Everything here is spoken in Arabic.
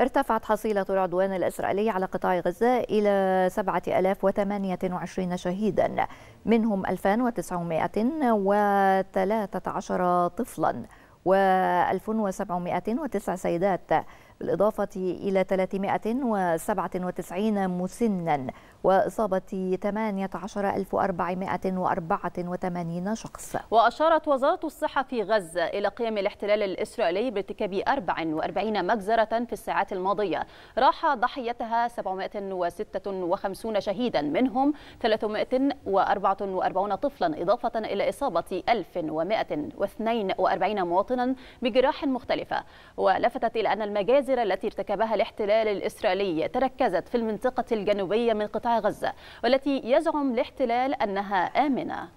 ارتفعت حصيلة العدوان الإسرائيلي على قطاع غزة إلى 7028 شهيدا منهم 2913 طفلا و1709 سيدات بالإضافة إلى 397 مسنا وإصابة 18484 شخص. وأشارت وزارة الصحة في غزة إلى قيام الاحتلال الإسرائيلي بارتكاب 44 مجزرة في الساعات الماضية. راح ضحيتها 756 شهيدا منهم 344 طفلا إضافة إلى إصابة 1142 مواطنا بجراح مختلفة. ولفتت إلى أن المجازر التي ارتكبها الاحتلال الإسرائيلي تركزت في المنطقة الجنوبية من قطاع غزة والتي يزعم الاحتلال أنها آمنة.